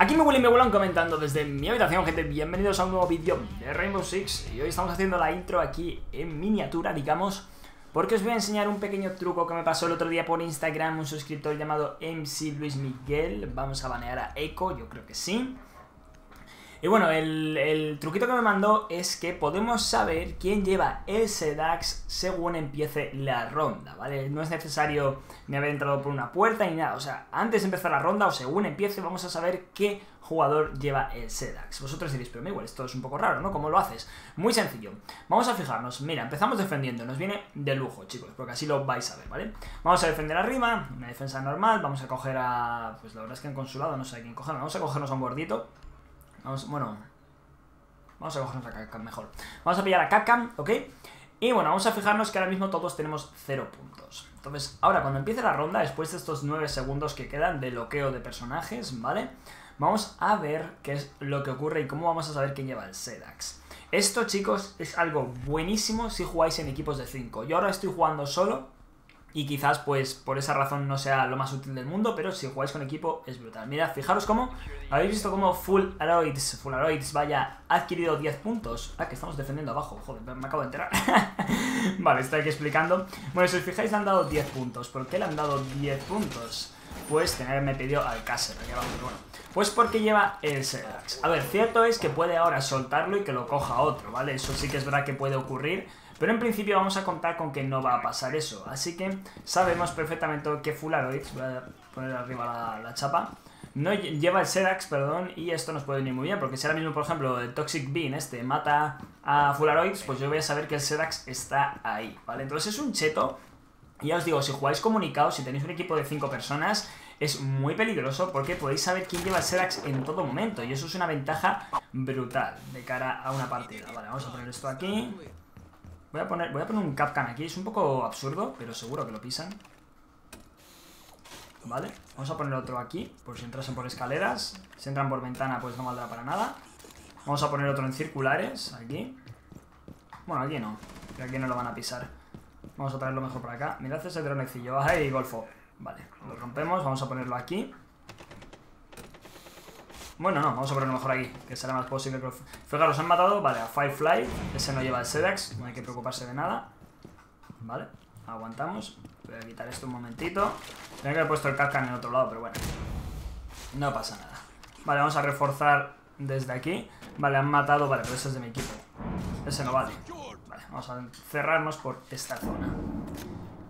Aquí me huele y me vuelan comentando desde mi habitación, gente. Bienvenidos a un nuevo vídeo de Rainbow Six. Y hoy estamos haciendo la intro aquí en miniatura, digamos. Porque os voy a enseñar un pequeño truco que me pasó el otro día por Instagram. Un suscriptor llamado MC Luis Miguel. Vamos a banear a Echo, yo creo que sí. Y bueno, el, truquito que me mandó es que podemos saber quién lleva el Sedax según empiece la ronda, ¿vale? No es necesario ni haber entrado por una puerta ni nada, o sea, antes de empezar la ronda o según empiece vamos a saber qué jugador lleva el Sedax. Vosotros diréis, pero igual esto es un poco raro, ¿no? ¿Cómo lo haces? Muy sencillo. Vamos a fijarnos, mira, empezamos defendiendo, nos viene de lujo, chicos, porque así lo vais a ver, ¿vale? Vamos a defender arriba, una defensa normal, vamos a coger a... Pues la verdad es que en consulado no sé a quién coger, vamos a cogernos a un gordito Vamos, bueno, vamos a cogernos a Capcom mejor. Vamos a pillar a Capcom, ¿ok? Y bueno, vamos a fijarnos que ahora mismo todos tenemos 0 puntos. Entonces, ahora cuando empiece la ronda, después de estos 9 segundos que quedan de bloqueo de personajes, ¿vale? Vamos a ver qué es lo que ocurre y cómo vamos a saber quién lleva el Sedax. Esto, chicos, es algo buenísimo si jugáis en equipos de 5. Yo ahora estoy jugando solo, y quizás pues por esa razón no sea lo más útil del mundo, pero si jugáis con equipo es brutal. Mirad, fijaros cómo, habéis visto cómo Full Aroids, Full Aroids, vaya, ha adquirido 10 puntos. Ah, que estamos defendiendo abajo, joder, me acabo de enterar. vale, estoy aquí explicando. Bueno, si os fijáis le han dado 10 puntos. ¿Por qué le han dado 10 puntos? Pues tenerme pedido al Caser, aquí abajo, bueno. Pues porque lleva el Sedax. A ver, cierto es que puede ahora soltarlo y que lo coja otro, ¿vale? Eso sí que es verdad que puede ocurrir, pero en principio vamos a contar con que no va a pasar eso. Así que sabemos perfectamente que Fularoids, voy a poner arriba la, chapa, no lleva el Sedax, perdón, y esto nos puede venir muy bien, porque si ahora mismo, por ejemplo, el Toxic Bean este mata a Fularoids, pues yo voy a saber que el Sedax está ahí, ¿vale? Entonces es un cheto, y ya os digo, si jugáis comunicados, si tenéis un equipo de 5 personas, es muy peligroso porque podéis saber quién lleva el Sedax en todo momento, y eso es una ventaja brutal de cara a una partida. Vale, vamos a poner esto aquí. Voy a poner, voy a poner un Capcan aquí. Es un poco absurdo, pero seguro que lo pisan. Vale, vamos a poner otro aquí, por si entrasen por escaleras. Si entran por ventana, pues no valdrá para nada. Vamos a poner otro en circulares, aquí. Bueno, aquí no, aquí no lo van a pisar. Vamos a traerlo mejor por acá. Mirad ese dronecillo. ¡Ay, golfo! Vale, lo rompemos, vamos a ponerlo aquí. Bueno, no, vamos a ponerlo mejor aquí, que será más posible. Pero fijaros, han matado, vale, a Firefly, ese no lleva el Sedax, no hay que preocuparse de nada. Vale, aguantamos. Voy a quitar esto un momentito. Tengo que haber puesto el Capcan en otro lado, pero bueno. No pasa nada. Vale, vamos a reforzar desde aquí. Vale, han matado, vale, pero ese es de mi equipo. Ese no vale. Vale, vamos a cerrarnos por esta zona.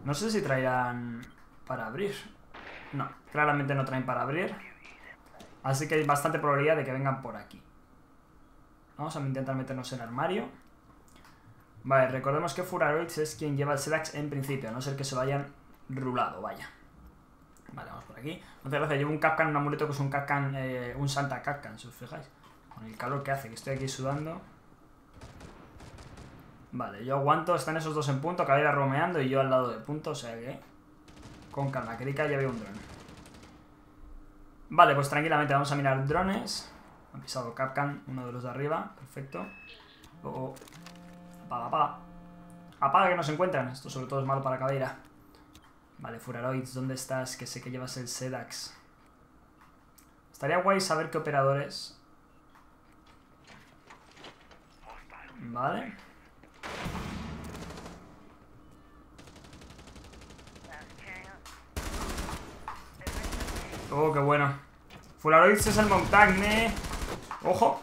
No sé si traerán para abrir. No, claramente no traen para abrir. Así que hay bastante probabilidad de que vengan por aquí. Vamos a intentar meternos en el armario. Vale, recordemos que Furaroids es quien lleva el Sedax en principio, a no ser que se lo hayan rulado, vaya. Vale, vamos por aquí. Muchas gracias, llevo un Capcan, un amuleto que es un Capcan, eh, un Santa Capcan, si os fijáis. Con el calor que hace, que estoy aquí sudando. Vale, yo aguanto, están esos dos en punto, Cabera romeando y yo al lado de punto, o sea que... Con calma, que ya veo un dron. Vale, pues tranquilamente vamos a mirar drones. Han pisado Capcan, uno de los de arriba. Perfecto. Oh, Apaga, apaga. Apaga que no se encuentran. Esto sobre todo es malo para Cadeira. Vale, Furaroids, ¿dónde estás? Que sé que llevas el Sedax. Estaría guay saber qué operadores. Vale. Oh, qué bueno. Fularoids es el montagne. Ojo.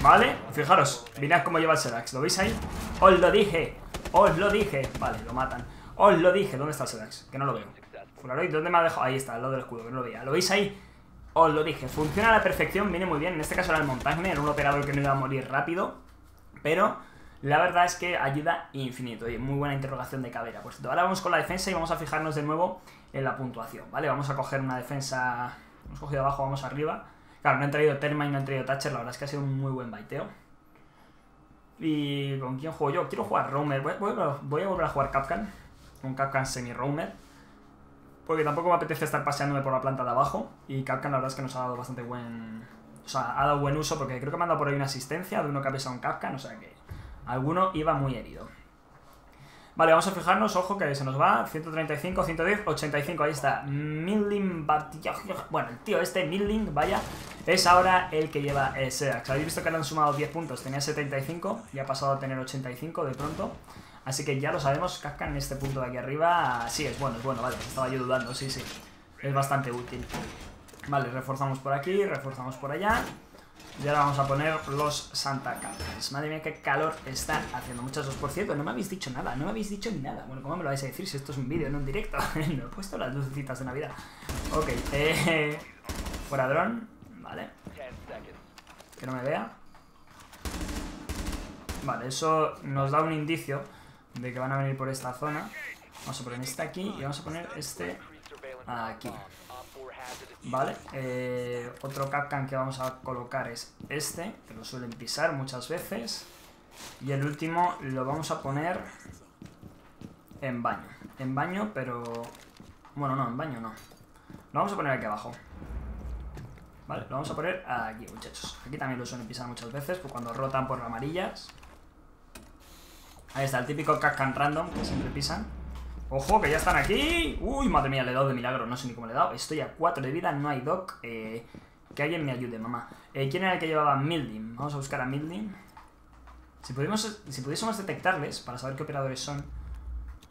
Vale, fijaros. Mirad cómo lleva el Sedax. ¿Lo veis ahí? Os lo dije. Os lo dije. Vale, lo matan. Os lo dije. ¿Dónde está el Sedax? Que no lo veo. Fularoid, ¿dónde me ha dejado? Ahí está, al lado del escudo, que no lo veía. ¿Lo veis ahí? Os lo dije. Funciona a la perfección, viene muy bien. En este caso era el montagne, era un operador que no iba a morir rápido. Pero la verdad es que ayuda infinito. Y muy buena interrogación de cabera. Pues ahora vamos con la defensa y vamos a fijarnos de nuevo en la puntuación, ¿vale? Vamos a coger una defensa... Hemos cogido abajo, vamos arriba. Claro, no han traído Terma y no han traído Thatcher, la verdad es que ha sido un muy buen baiteo. ¿Y con quién juego yo? Quiero jugar Roamer. Voy, a volver a jugar Capcan. Un Capcan semi-Roamer. Porque tampoco me apetece estar paseándome por la planta de abajo. Y Capcan la verdad es que nos ha dado bastante buen... O sea, ha dado buen uso porque creo que me han dado por ahí una asistencia de uno que ha pesado un Capcan. O sea que alguno iba muy herido. Vale, vamos a fijarnos, ojo que se nos va. 135, 110, 85, ahí está. Milling Bueno, el tío este, Milling, vaya, es ahora el que lleva el Sedax. Habéis visto que le han sumado 10 puntos, tenía 75 y ha pasado a tener 85 de pronto. Así que ya lo sabemos, Casca en este punto de aquí arriba. Sí, es bueno, es bueno, vale, estaba yo dudando, sí, sí. Es bastante útil. Vale, reforzamos por aquí, reforzamos por allá. Y ahora vamos a poner los Santa Captains. Madre mía, qué calor está haciendo. Muchachos, por cierto, no me habéis dicho nada, no me habéis dicho ni nada. Bueno, ¿cómo me lo vais a decir si esto es un vídeo, no un directo? no he puesto las lucecitas de Navidad. Ok, eh... Fuera dron, vale. Que no me vea. Vale, eso nos da un indicio de que van a venir por esta zona. Vamos a poner este aquí y vamos a poner este aquí. Vale, eh, otro Capcan que vamos a colocar es este, que lo suelen pisar muchas veces. Y el último lo vamos a poner en baño. En baño, pero... Bueno, no, en baño no. Lo vamos a poner aquí abajo. Vale, lo vamos a poner aquí, muchachos. Aquí también lo suelen pisar muchas veces, pues cuando rotan por amarillas. Ahí está, el típico Capcan random que siempre pisan. ¡Ojo, que ya están aquí! ¡Uy, madre mía, le he dado de milagro! No sé ni cómo le he dado. Estoy a 4 de vida, no hay doc. Eh, que alguien me ayude, mamá. Eh, ¿Quién era el que llevaba Mildin? Vamos a buscar a Mildin. Si, pudiésemos detectarles, para saber qué operadores son,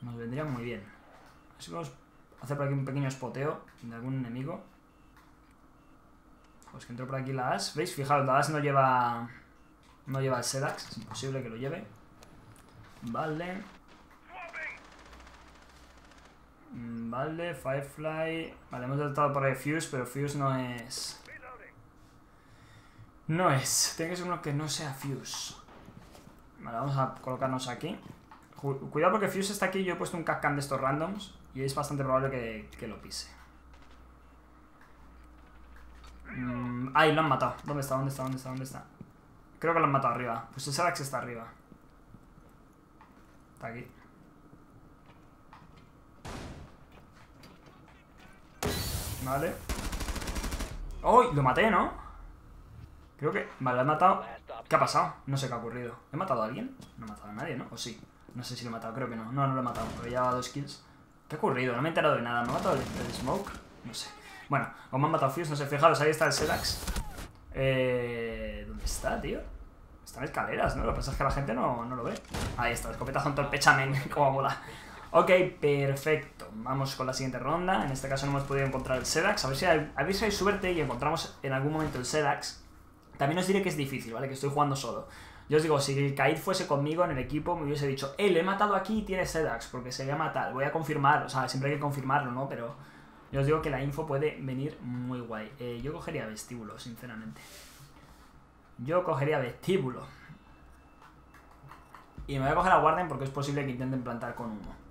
nos vendría muy bien. Así que vamos a hacer por aquí un pequeño spoteo de algún enemigo. Pues que entró por aquí la As. ¿Veis? Fijaos, la As no lleva... No lleva el Sedax. Es imposible que lo lleve. Vale. Mm, vale, Firefly... Vale, hemos detectado por ahí Fuse, pero Fuse no es... No es. Tiene que ser uno que no sea Fuse. Vale, vamos a colocarnos aquí. Cuidado porque Fuse está aquí yo he puesto un cascan de estos randoms y es bastante probable que, que lo pise. Mm, ay, lo han matado. ¿Dónde está? ¿Dónde está? ¿Dónde está? ¿Dónde está? Creo que lo han matado arriba. Pues el Sarax está arriba. Está aquí. Vale. ¡Uy! Lo maté, ¿no? Creo que... Vale, lo he matado. ¿Qué ha pasado? No sé qué ha ocurrido. ¿He matado a alguien? No he matado a nadie, ¿no? ¿O sí? No sé si lo he matado, creo que no. No, no lo he matado, porque llevaba dos kills. ¿Qué ha ocurrido? No me he enterado de nada. ¿Me ha matado el, smoke? No sé. Bueno, como me han matado Fuse, no sé. Fijaros, ahí está el Sedax. Eh... ¿Dónde está, tío? Están escaleras, ¿no? Lo que pasa es que la gente no, no lo ve. Ahí está, escopetazo en todo el pechamen. Como mola. Ok, perfecto. Vamos con la siguiente ronda. En este caso no hemos podido encontrar el Sedax. A ver si hay, a ver si hay suerte y encontramos en algún momento el Sedax. También os diré que es difícil, ¿vale? Que estoy jugando solo. Yo os digo, si el Kaid fuese conmigo en el equipo, me hubiese dicho, eh, le he matado aquí y tiene Sedax, porque se llama tal. Voy a confirmar, o sea, siempre hay que confirmarlo, ¿no? Pero yo os digo que la info puede venir muy guay. Eh, yo cogería vestíbulo, sinceramente. Yo cogería vestíbulo. Y me voy a coger a Warden porque es posible que intenten plantar con humo.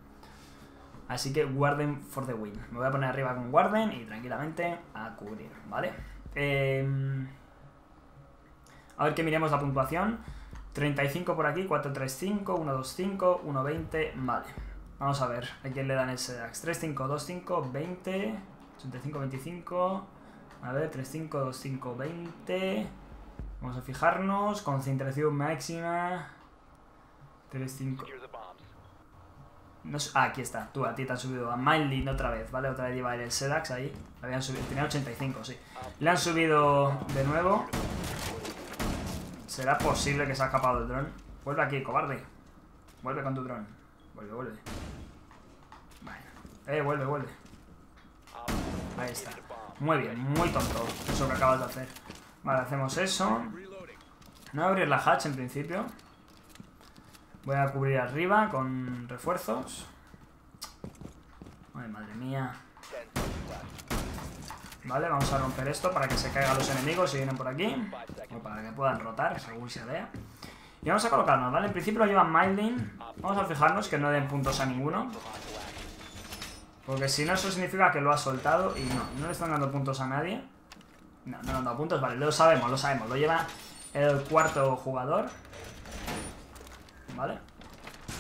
Así que Warden for the win. Me voy a poner arriba con Warden y tranquilamente a cubrir, ¿vale? Em, a ver que miremos la puntuación. 35 por aquí, 435, 125, 120, vale. Vamos a ver a quién le dan ese DAX. 35, 25, 20, 85, 25. A ver, 35, 25, 20. Vamos a fijarnos. Concentración máxima. 35. Ah, aquí está. Tú, a ti te han subido a Mildin otra vez, ¿vale? Otra vez lleva el Sedax ahí. Habían subido, tenía 85, sí. Le han subido de nuevo. ¿Será posible que se ha escapado el dron? Vuelve aquí, cobarde. Vuelve con tu dron. Vuelve, vuelve. Bueno. Eh, vuelve, vuelve. Ahí está. Muy bien, muy tonto eso que acabas de hacer. Vale, hacemos eso. No abrir la hatch en principio. Voy a cubrir arriba con refuerzos. Ay, madre mía. Vale, vamos a romper esto para que se caigan los enemigos si vienen por aquí. O para que puedan rotar, según se vea. Y vamos a colocarnos, ¿vale? En principio lo llevan Milding. Vamos a fijarnos que no den puntos a ninguno. Porque si no, eso significa que lo ha soltado y no, no le están dando puntos a nadie. No, no le han dado puntos, vale, lo sabemos, lo sabemos. Lo lleva el cuarto jugador. ¿Vale?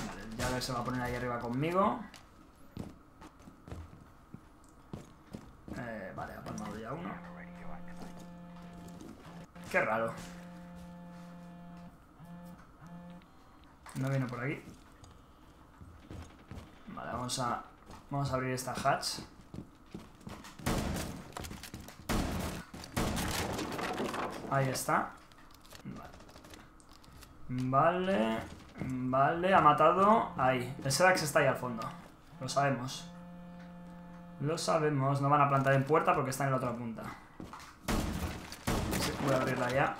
Vale, ya se va a poner ahí arriba conmigo. Eh, vale, ha palmado ya uno. Qué raro. No viene por aquí. vamos a, vamos a abrir esta hatch. Ahí está. Vale. Vale, ha matado. Ahí. El Sedax está ahí al fondo. Lo sabemos. Lo sabemos. No van a plantar en puerta porque está en la otra punta. voy a abrirla ya.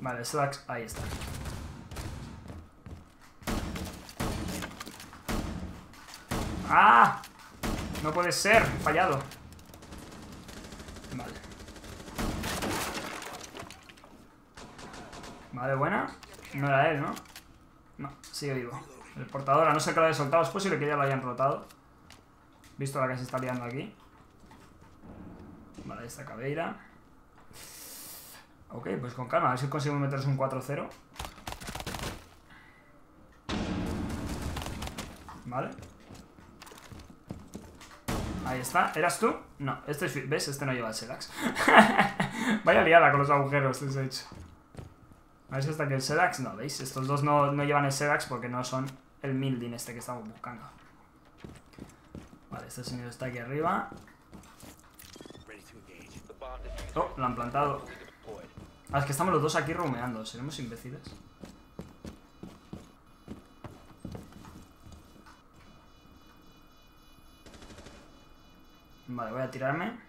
Vale, el Sedax. Ahí está. ¡Ah! No puede ser. Fallado. Vale, buena. No era él, ¿no? No, sigue vivo. El portador, no ser que lo haya soltado, es posible que ya lo hayan rotado. Visto la que se está liando aquí. Vale, esta cabeira. Ok, pues con calma, a ver si conseguimos meterse un 4-0. Vale. Ahí está. ¿Eras tú? No, este es... ¿Ves? Este no lleva el Selax. Vaya liada con los agujeros que se hecho. A ver si hasta que el Sedax. No, ¿veis? Estos dos no, llevan el Sedax porque no son el Mildin este que estamos buscando. Vale, este señor está aquí arriba. Oh, lo han plantado. Ah, es que estamos los dos aquí rumeando. ¿Seremos imbéciles? Vale, voy a tirarme.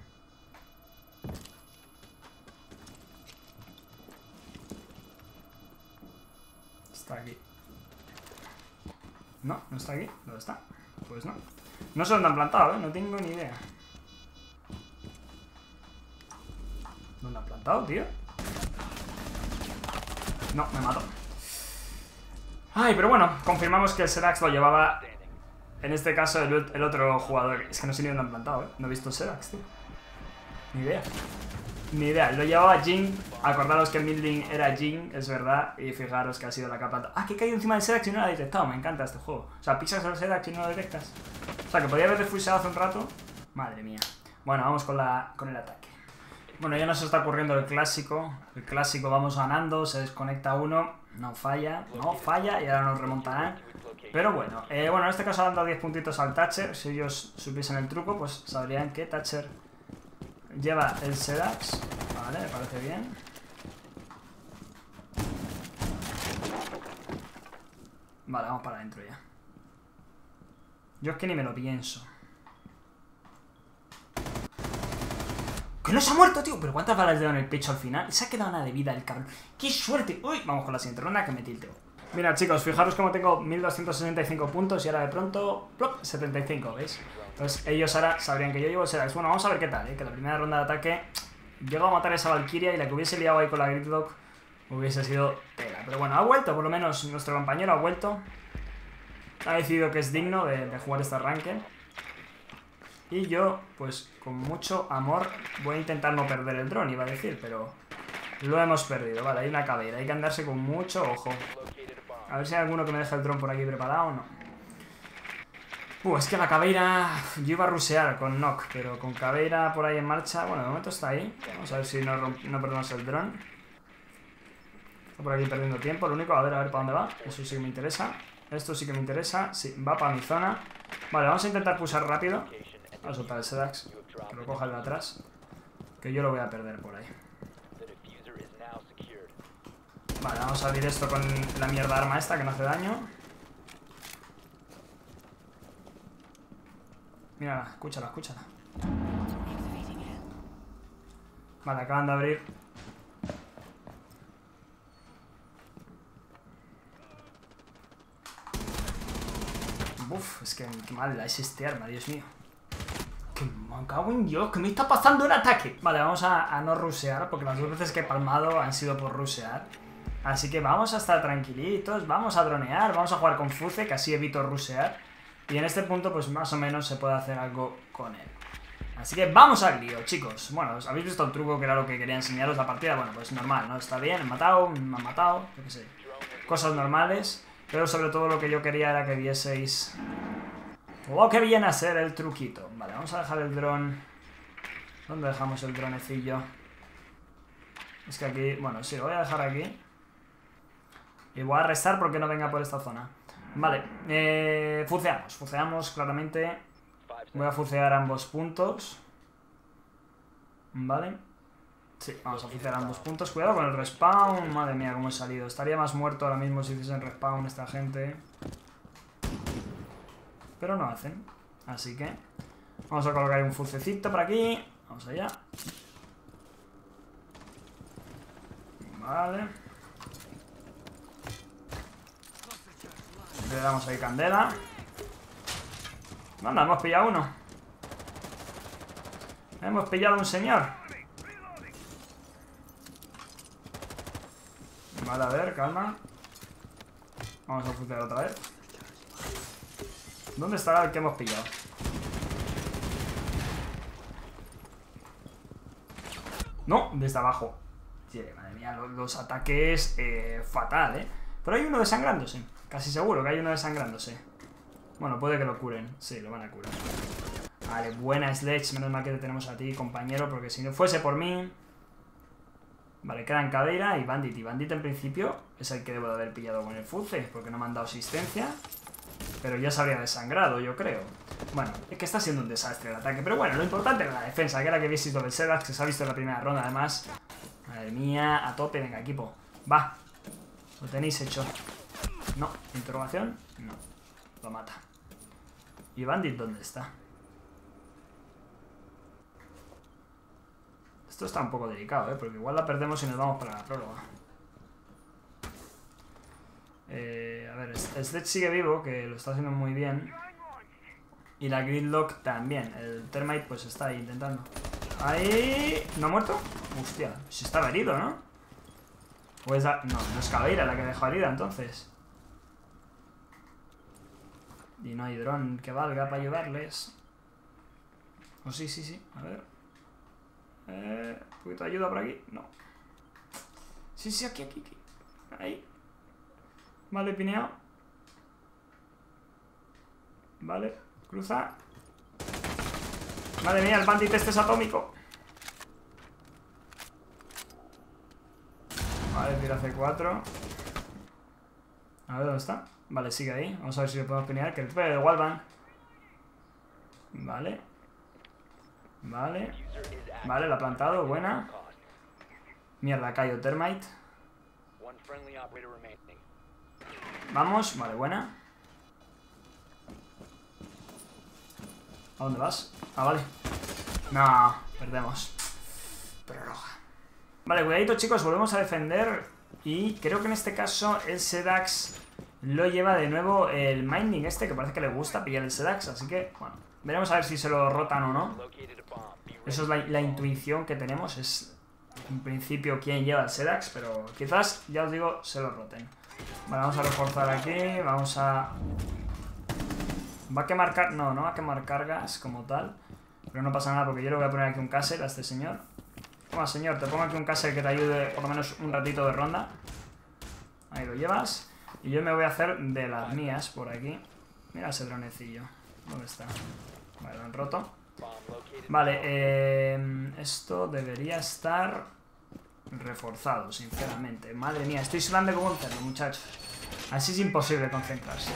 Está aquí. No, no está aquí. ¿Dónde está? Pues no. No sé dónde han plantado, ¿eh? No tengo ni idea. ¿Dónde han plantado, tío? No, me mató. Ay, pero bueno, confirmamos que el Sedax lo llevaba... En este caso, el, otro jugador. Es que no sé ni dónde han plantado, ¿eh? No he visto el Sedax, tío. Ni idea. Ni idea, lo llevaba Jin. Acordaros que el Milding era Jin, es verdad. Y fijaros que ha sido la capa. Ah, que caído encima del Sedax y no lo ha detectado. Me encanta este juego. O sea, pisas el Sedax y no lo detectas. O sea, que podía haber defusado hace un rato. Madre mía. Bueno, vamos con, la, con el ataque. Bueno, ya nos está ocurriendo el clásico. El clásico vamos ganando, se desconecta uno, no falla, no falla y ahora nos remontarán. Pero bueno, eh, bueno, en este caso han dado 10 puntitos al Thatcher. Si ellos supiesen el truco, pues sabrían que Thatcher Lleva el Sedax. Vale, me parece bien. Vale, vamos para adentro ya. Yo es que ni me lo pienso. ¡Que no se ha muerto, tío! ¿Pero cuántas balas le en el pecho al final? Se ha quedado nada de vida el cabrón. ¡Qué suerte! ¡Uy! Vamos con la siguiente ronda que me tilteo. Mira, chicos, fijaros cómo tengo 1265 puntos y ahora de pronto... ¡plop! 75, ¿veis? Entonces ellos ahora sabrían que yo llevo Sedax. Bueno, vamos a ver qué tal, ¿eh? Que la primera ronda de ataque llego a matar a esa Valkyria y la que hubiese liado ahí con la Gridlock hubiese sido tela. Pero bueno, ha vuelto, por lo menos nuestro compañero ha vuelto. Ha decidido que es digno de, jugar este arranque. Y yo, pues con mucho amor, voy a intentar no perder el dron, iba a decir, pero lo hemos perdido. Vale, hay una cabera, hay que andarse con mucho ojo. A ver si hay alguno que me deja el dron por aquí preparado o no. Uh, es que la cabeira... Yo iba a rusear con Nock, pero con cabeira por ahí en marcha... Bueno, de momento está ahí. Vamos a ver si no, no perdemos el dron. Está por aquí perdiendo tiempo. Lo único, a ver, a ver para dónde va. Eso sí que me interesa. Esto sí que me interesa. Sí, va para mi zona. Vale, vamos a intentar pulsar rápido. Vamos a soltar el Sedax. Que lo coja el de atrás. Que yo lo voy a perder por ahí. Vale, vamos a abrir esto con la mierda arma esta que no hace daño. Mira, escúchala, escúchala. Vale, acaban de abrir. Uf, es que qué mal es este arma, Dios mío. Que me cago en Dios, que me está pasando un ataque. Vale, vamos a no rusear, porque las dos veces que he palmado han sido por rusear. Así que vamos a estar tranquilitos, vamos a dronear, vamos a jugar con Fuce, que así evito rusear. Y en este punto, pues más o menos se puede hacer algo con él. Así que vamos al lío, chicos. Bueno, ¿habéis visto el truco que era lo que quería enseñaros la partida? Bueno, pues normal, ¿no? Está bien, he matado, me han matado, yo qué sé. Cosas normales. Pero sobre todo lo que yo quería era que vieseis lo que viene a ser el truquito. Vale, vamos a dejar el dron. ¿Dónde dejamos el dronecillo? Es que aquí... Bueno, sí, lo voy a dejar aquí. Y voy a restar porque no venga por esta zona. Vale, eh, fuceamos, fuceamos claramente. Voy a fucear ambos puntos. Vale. Sí, vamos a fucear ambos puntos. Cuidado con el respawn. Madre mía, cómo he salido. Estaría más muerto ahora mismo si hiciesen respawn esta gente. Pero no hacen. Así que vamos a colocar un fucecito por aquí. Vamos allá. Vale. Le damos ahí candela. Anda, hemos pillado uno. Hemos pillado un señor. Vale, a ver, calma. Vamos a fucear otra vez. ¿Dónde estará el que hemos pillado? No, desde abajo. Madre mía, los, ataques eh, fatal, ¿eh? Pero hay uno desangrándose. Casi seguro que hay uno desangrándose. Bueno, puede que lo curen. Sí, lo van a curar. Vale, buena Sledge. Menos mal que te tenemos a ti, compañero, porque si no fuese por mí... Vale, quedan Cadeira y Bandit. Y Bandit en principio es el que debo de haber pillado con el Fuce, porque no me han dado asistencia. Pero ya se habría desangrado, yo creo. Bueno, es que está siendo un desastre el ataque. Pero bueno, lo importante era la defensa, que era que habéis lo del Sedax, que se ha visto en la primera ronda además. Madre mía, a tope, venga, equipo. Va. Lo tenéis hecho. No. ¿Interrogación? No. Lo mata. ¿Y Bandit dónde está? Esto está un poco delicado, ¿eh? Porque igual la perdemos y nos vamos para la próloga. Eh, a ver, Sledge sigue vivo, que lo está haciendo muy bien. Y la Gridlock también. El Termite pues está ahí intentando. ¡Ahí! ¿No ha muerto? Hostia, si estaba herido, ¿no? O es No, no es Caveira la que dejó herida entonces. Y no hay dron que valga para ayudarles. Oh, sí, sí, sí. A ver. Eh, ¿Un poquito de ayuda por aquí? No. Sí, sí, aquí, aquí, aquí. Ahí. Vale, pineado. Vale, cruza. Madre mía, el bandit este es atómico. Vale, tira C4. A ver, ¿dónde está? Vale, sigue ahí. Vamos a ver si le podemos pinear. Que el de Walvan. Vale. Vale. Vale, la ha plantado. Buena. Mierda, cayó Termite. Vamos. Vale, buena. ¿A dónde vas? Ah, vale. No, perdemos. Pero roja. Vale, cuidadito chicos, volvemos a defender. Y creo que en este caso el Sedax lo lleva de nuevo el Minding este, que parece que le gusta pillar el Sedax. Así que, bueno, veremos a ver si se lo rotan o no. Eso es la, intuición que tenemos, es en principio quién lleva el Sedax, pero quizás, ya os digo, se lo roten. Vale, vamos a reforzar aquí, vamos a... Va a quemar... Car no, no va a quemar cargas como tal, pero no pasa nada porque yo le voy a poner aquí un caser a este señor. Toma, señor, te pongo aquí un caser que te ayude por lo menos un ratito de ronda. Ahí lo llevas. Y yo me voy a hacer de las mías por aquí. Mira ese dronecillo. ¿Dónde está? Vale, lo han roto. Vale, eh, esto debería estar reforzado, sinceramente. Madre mía, estoy sudando como un cerdo, muchachos. Así es imposible concentrarse.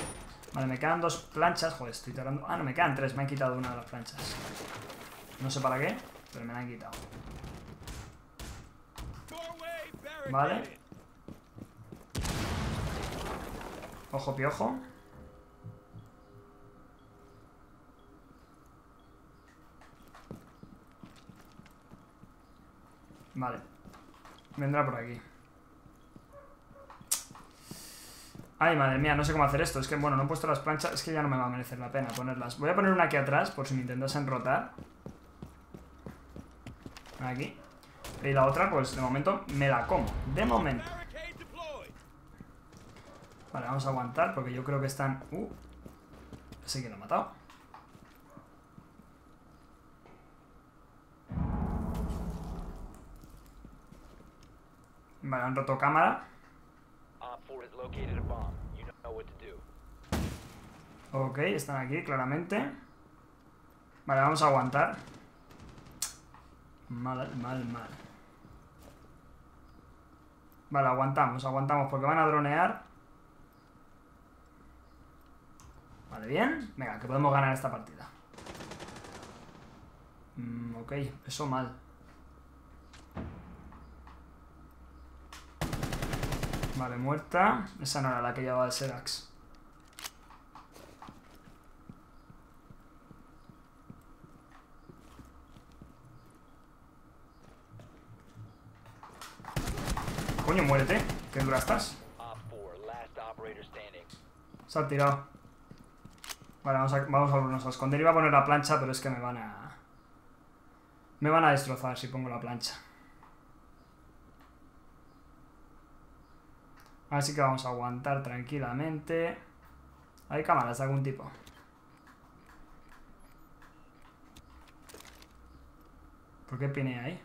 Vale, me quedan dos planchas. Joder, estoy tardando... Ah, no, me quedan tres. Me han quitado una de las planchas. No sé para qué, pero me la han quitado. Vale. Ojo piojo. Vale. Vendrá por aquí. Ay, madre mía, no sé cómo hacer esto. Es que, bueno, no he puesto las planchas. Es que ya no me va a merecer la pena ponerlas. Voy a poner una aquí atrás, por si me intentasen rotar. Aquí. Y la otra, pues, de momento, me la como. De momento. Vale, vamos a aguantar, porque yo creo que están... Uh, ese que lo ha matado. Vale, han roto cámara. Ok, están aquí, claramente. Vale, vamos a aguantar. Mal, mal, mal. Vale, aguantamos, aguantamos, porque van a dronear. Vale, bien. Venga, que podemos ganar esta partida. Mm, ok, eso mal. Vale, muerta. Esa no era la que llevaba el Serax. Coño, muérete. Qué dura estás. Se ha tirado. Vale, vamos a, vamos a a esconder. Iba a poner la plancha, pero es que me van a... Me van a destrozar si pongo la plancha. Así que vamos a aguantar tranquilamente. Hay cámaras de algún tipo. ¿Por qué pine ahí?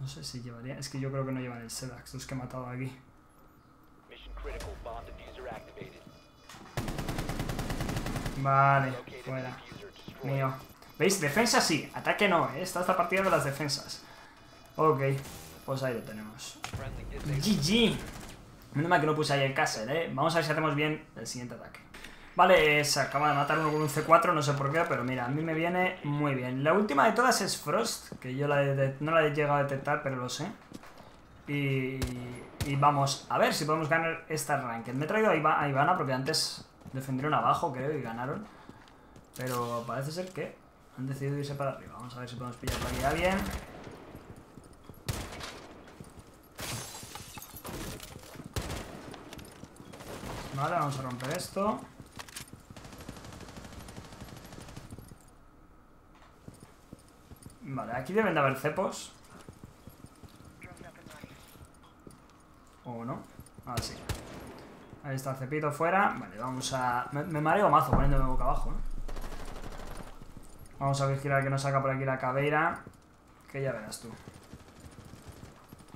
No sé si llevaría... Es que yo creo que no llevan el Sedax, los que he matado aquí. Vale, fuera. Mío. ¿Veis? Defensa sí, ataque no, ¿eh? Esta es la partida de las defensas. Ok, pues ahí lo tenemos. GG. Menos mal que no puse ahí el castle, ¿eh? Vamos a ver si hacemos bien el siguiente ataque. Vale, se acaba de matar uno con un C4, no sé por qué, pero mira, a mí me viene muy bien. La última de todas es Frost, que yo la no la he llegado a detectar, pero lo sé. Y, y vamos a ver si podemos ganar esta ranked. Me he traído a, Ivana porque antes defendieron abajo, creo, y ganaron. Pero parece ser que han decidido irse para arriba. Vamos a ver si podemos pillar por aquí a. Vale, vamos a romper esto. Vale, aquí deben de haber cepos. ¿O no? Ah, sí. Ahí está el cepito fuera. Vale, vamos a... Me, mareo mazo poniéndome boca abajo. Vamos a vigilar que no saca por aquí la caveira. Que ya verás tú.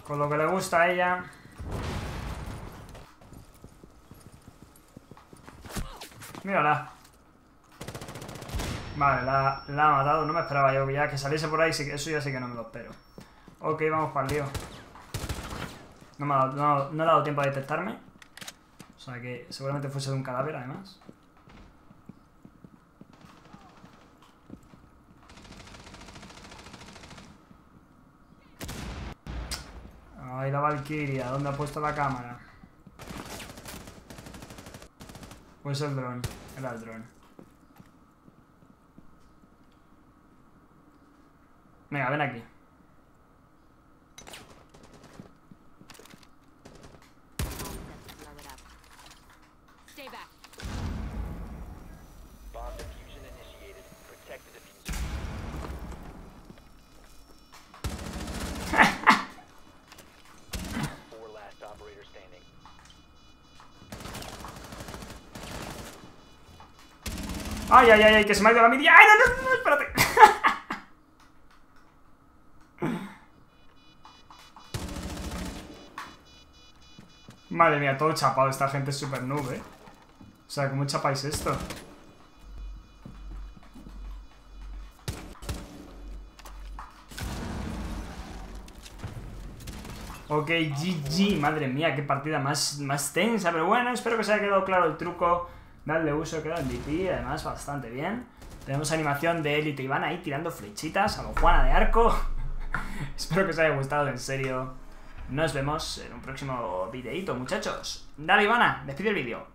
Con lo que le gusta a ella... Mírala. Vale, la, ha matado. No me esperaba yo ya que saliese por ahí. Eso ya sí que no me lo espero. Ok, vamos para el lío. No, me ha dado, no, le ha dado tiempo a detectarme. O sea que seguramente fuese de un cadáver, además. Ahí la Valkyria. ¿Dónde ha puesto la cámara? Pues el dron. Era el dron. Venga, ven aquí. Ay, ay, ay, que se me ha la media. ¡Ay, no, no, no! Espérate. Madre mía, todo chapado. Esta gente es súper noob, ¿eh? O sea, ¿cómo chapáis esto? Ok, GG. Madre mía, qué partida más, más tensa. Pero bueno, espero que os haya quedado claro el truco. Darle uso, queda DP. Además, bastante bien. Tenemos animación de Elite y van ahí tirando flechitas a lo Juana de Arco. espero que os haya gustado, en serio. Nos vemos en un próximo videito, muchachos. Dale, Ivana, despide el vídeo.